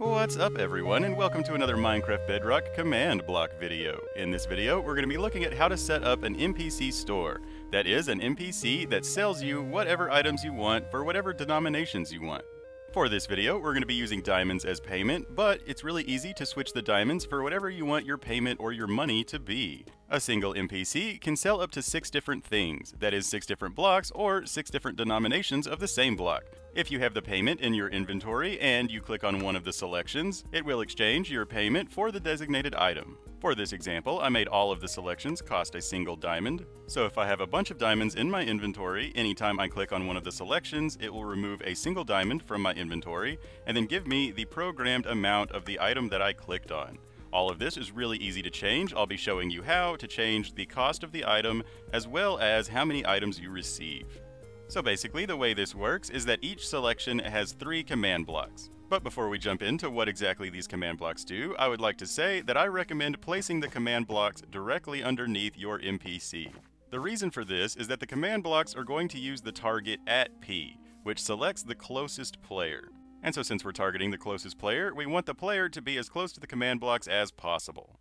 What's up everyone and welcome to another Minecraft Bedrock command block video. In this video we're going to be looking at how to set up an NPC store. That is an NPC that sells you whatever items you want for whatever denominations you want. For this video, we're going to be using diamonds as payment, but it's really easy to switch the diamonds for whatever you want your payment or your money to be. A single NPC can sell up to six different things, that is six different blocks or six different denominations of the same block. If you have the payment in your inventory and you click on one of the selections, it will exchange your payment for the designated item. For this example, I made all of the selections cost a single diamond. So if I have a bunch of diamonds in my inventory, anytime I click on one of the selections, it will remove a single diamond from my inventory and then give me the programmed amount of the item that I clicked on. All of this is really easy to change. I'll be showing you how to change the cost of the item as well as how many items you receive. So basically the way this works is that each selection has three command blocks. But before we jump into what exactly these command blocks do, I would like to say that I recommend placing the command blocks directly underneath your NPC. The reason for this is that the command blocks are going to use the target at P, which selects the closest player. And so since we're targeting the closest player, we want the player to be as close to the command blocks as possible.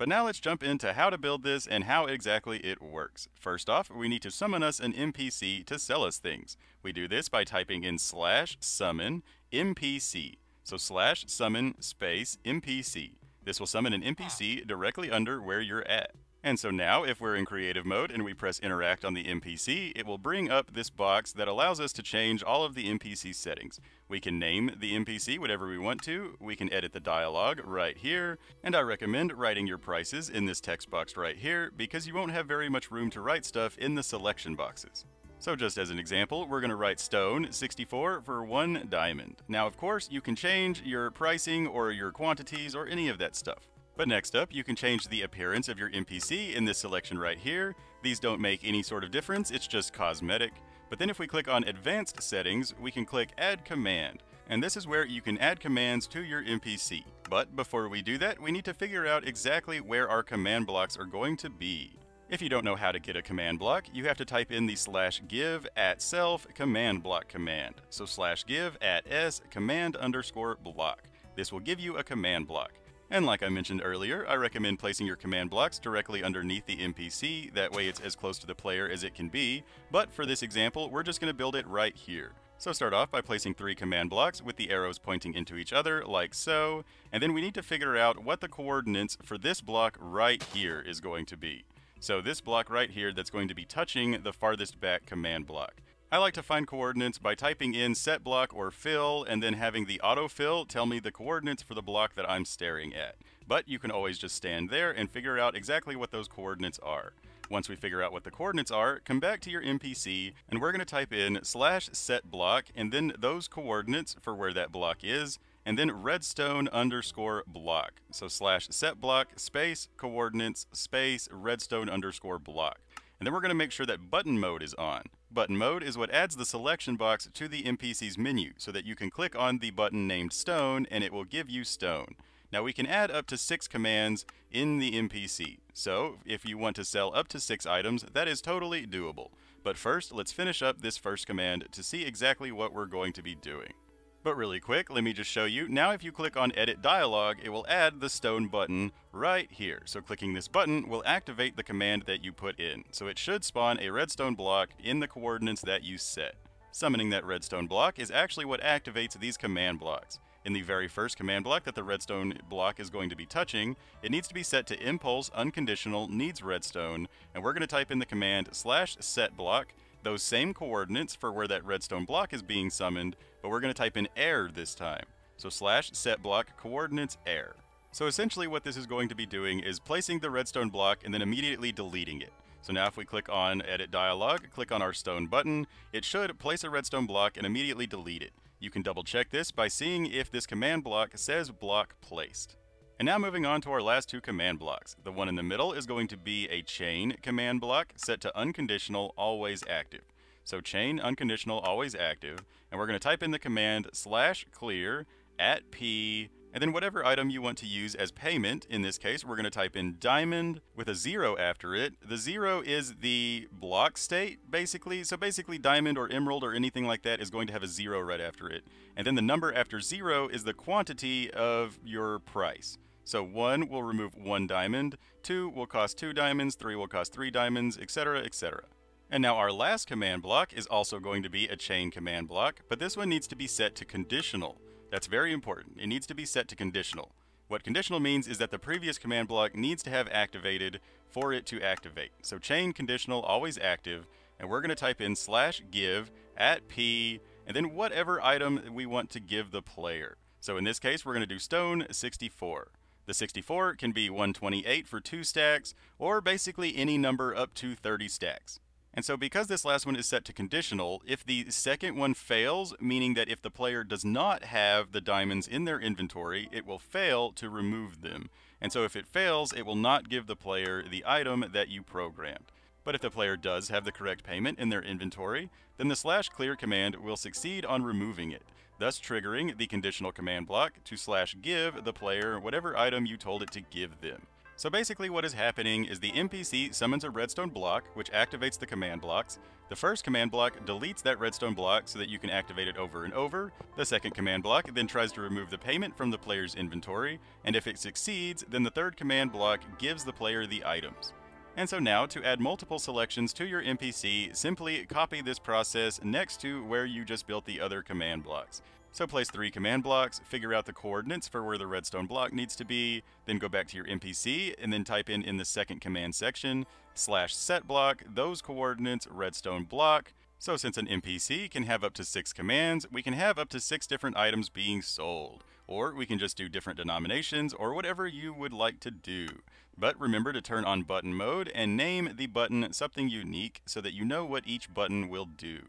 But now let's jump into how to build this and how exactly it works. First off, we need to summon us an NPC to sell us things. We do this by typing in slash summon NPC. So slash summon space NPC. This will summon an NPC directly under where you're at. And so now, if we're in creative mode and we press interact on the NPC, it will bring up this box that allows us to change all of the NPC settings. We can name the NPC whatever we want to, we can edit the dialogue right here, and I recommend writing your prices in this text box right here because you won't have very much room to write stuff in the selection boxes. So just as an example, we're going to write stone 64 for one diamond. Now of course you can change your pricing or your quantities or any of that stuff. But next up, you can change the appearance of your NPC in this selection right here. These don't make any sort of difference, it's just cosmetic. But then if we click on Advanced Settings, we can click Add Command. And this is where you can add commands to your NPC. But before we do that, we need to figure out exactly where our command blocks are going to be. If you don't know how to get a command block, you have to type in the slash give at self command block command. So slash give at s command underscore block. This will give you a command block. And like I mentioned earlier, I recommend placing your command blocks directly underneath the NPC, that way it's as close to the player as it can be, but for this example, we're just going to build it right here. So start off by placing three command blocks with the arrows pointing into each other, like so, and then we need to figure out what the coordinates for this block right here is going to be. So this block right here that's going to be touching the farthest back command block. I like to find coordinates by typing in set block or fill and then having the autofill tell me the coordinates for the block that I'm staring at. But you can always just stand there and figure out exactly what those coordinates are. Once we figure out what the coordinates are, come back to your NPC and we're going to type in slash set block and then those coordinates for where that block is and then redstone underscore block. So slash set block space coordinates space redstone underscore block. And then we're going to make sure that button mode is on. Button mode is what adds the selection box to the NPC's menu so that you can click on the button named stone and it will give you stone. Now we can add up to six commands in the NPC. So if you want to sell up to six items, that is totally doable. But first, let's finish up this first command to see exactly what we're going to be doing. But really quick, let me just show you. Now if you click on Edit Dialog, it will add the stone button right here. So clicking this button will activate the command that you put in. So it should spawn a redstone block in the coordinates that you set. Summoning that redstone block is actually what activates these command blocks. In the very first command block that the redstone block is going to be touching, it needs to be set to impulse unconditional needs redstone, and we're going to type in the command slash set block those same coordinates for where that redstone block is being summoned, but we're going to type in air this time. So slash set block coordinates air. So essentially what this is going to be doing is placing the redstone block and then immediately deleting it. So now if we click on edit dialog, click on our stone button, it should place a redstone block and immediately delete it. You can double check this by seeing if this command block says block placed. And now moving on to our last two command blocks. The one in the middle is going to be a chain command block set to unconditional always active. So chain unconditional always active, and we're going to type in the command slash clear at p And then whatever item you want to use as payment, in this case, we're going to type in diamond with a zero after it. The zero is the block state, basically. So basically diamond or emerald or anything like that is going to have a zero right after it. And then the number after zero is the quantity of your price. So one will remove one diamond, two will cost two diamonds, three will cost three diamonds, etc, etc. And now our last command block is also going to be a chain command block, but this one needs to be set to conditional. That's very important. It needs to be set to conditional. What conditional means is that the previous command block needs to have activated for it to activate. So chain conditional always active, and we're going to type in slash give at p, and then whatever item we want to give the player. So in this case, we're going to do stone 64. The 64 can be 128 for two stacks, or basically any number up to 30 stacks. And so because this last one is set to conditional, if the second one fails, meaning that if the player does not have the diamonds in their inventory, it will fail to remove them. And so if it fails, it will not give the player the item that you programmed. But if the player does have the correct payment in their inventory, then the slash clear command will succeed on removing it, thus triggering the conditional command block to slash give the player whatever item you told it to give them. So basically what is happening is the NPC summons a redstone block, which activates the command blocks. The first command block deletes that redstone block so that you can activate it over and over. The second command block then tries to remove the payment from the player's inventory, and if it succeeds, then the third command block gives the player the items. And so now, to add multiple selections to your NPC, simply copy this process next to where you just built the other command blocks. So place three command blocks, figure out the coordinates for where the redstone block needs to be, then go back to your NPC, and then type in in the second command section, slash set block, those coordinates, redstone block. So since an NPC can have up to six commands, we can have up to six different items being sold. Or we can just do different denominations, or whatever you would like to do. But remember to turn on button mode and name the button something unique so that you know what each button will do.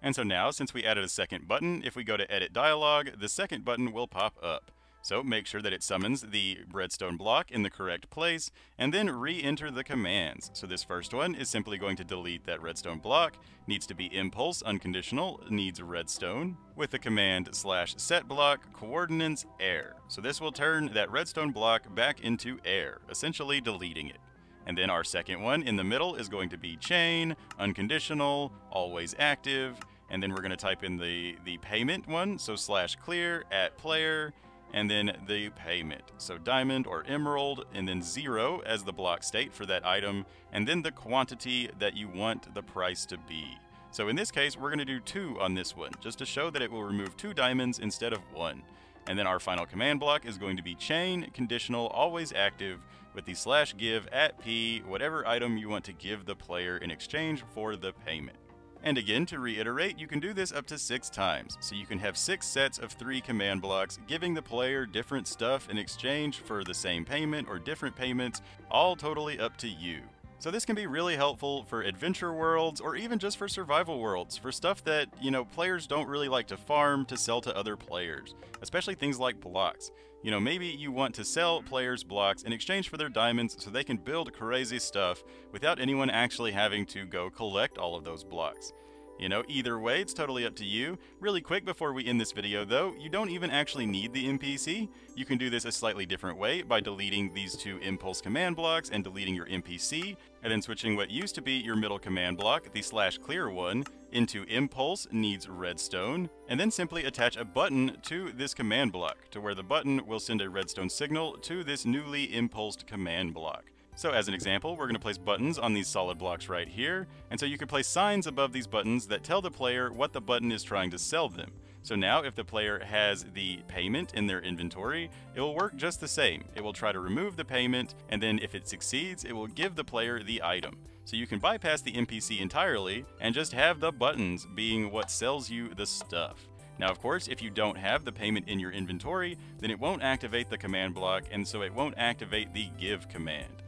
And so now, since we added a second button, if we go to Edit Dialog, the second button will pop up. So make sure that it summons the redstone block in the correct place, and then re-enter the commands. So this first one is simply going to delete that redstone block, needs to be impulse unconditional, needs redstone, with the command slash set block coordinates air. So this will turn that redstone block back into air, essentially deleting it. And then our second one in the middle is going to be chain, unconditional, always active, and then we're going to type in the, the payment one, so slash clear at player, and then the payment. So diamond or emerald, and then zero as the block state for that item, and then the quantity that you want the price to be. So in this case, we're going to do two on this one, just to show that it will remove two diamonds instead of one. And then our final command block is going to be chain, conditional, always active, with the slash give at p, whatever item you want to give the player in exchange for the payment. And again, to reiterate, you can do this up to six times, so you can have six sets of three command blocks, giving the player different stuff in exchange for the same payment or different payments, all totally up to you. So this can be really helpful for adventure worlds or even just for survival worlds, for stuff that, you know, players don't really like to farm to sell to other players, especially things like blocks. You know, maybe you want to sell players blocks in exchange for their diamonds so they can build crazy stuff without anyone actually having to go collect all of those blocks. You know, either way, it's totally up to you. Really quick before we end this video though, you don't even actually need the NPC. You can do this a slightly different way by deleting these two impulse command blocks and deleting your NPC, and then switching what used to be your middle command block, the slash clear one, into impulse needs redstone, and then simply attach a button to this command block, to where the button will send a redstone signal to this newly impulsed command block. So as an example, we're going to place buttons on these solid blocks right here, and so you can place signs above these buttons that tell the player what the button is trying to sell them. So now if the player has the payment in their inventory, it will work just the same. It will try to remove the payment, and then if it succeeds, it will give the player the item. So you can bypass the NPC entirely and just have the buttons being what sells you the stuff. Now, of course, if you don't have the payment in your inventory, then it won't activate the command block, and so it won't activate the give command.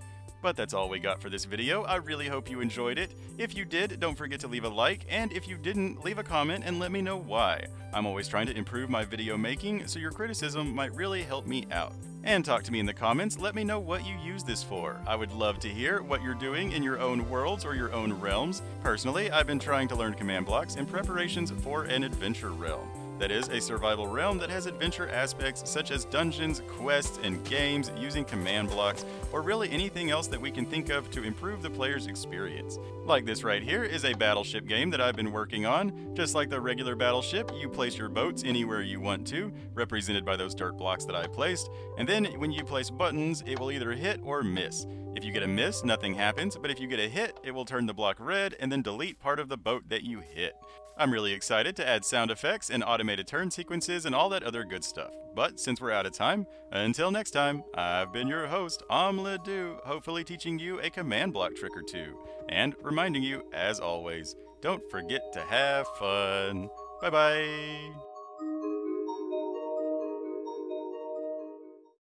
But that's all we got for this video. I really hope you enjoyed it. If you did, don't forget to leave a like, and if you didn't, leave a comment and let me know why. I'm always trying to improve my video making, so your criticism might really help me out. And talk to me in the comments, let me know what you use this for. I would love to hear what you're doing in your own worlds or your own realms. Personally, I've been trying to learn command blocks in preparations for an adventure realm. That is, a survival realm that has adventure aspects such as dungeons, quests, and games using command blocks, or really anything else that we can think of to improve the player's experience. Like this right here is a battleship game that I've been working on. Just like the regular battleship, you place your boats anywhere you want to, represented by those dirt blocks that I placed, and then when you place buttons, it will either hit or miss. If you get a miss, nothing happens, but if you get a hit, it will turn the block red and then delete part of the boat that you hit. I'm really excited to add sound effects and automated turn sequences and all that other good stuff. But since we're out of time, until next time, I've been your host, OmLedu, hopefully teaching you a command block trick or two. And reminding you, as always, don't forget to have fun. Bye bye.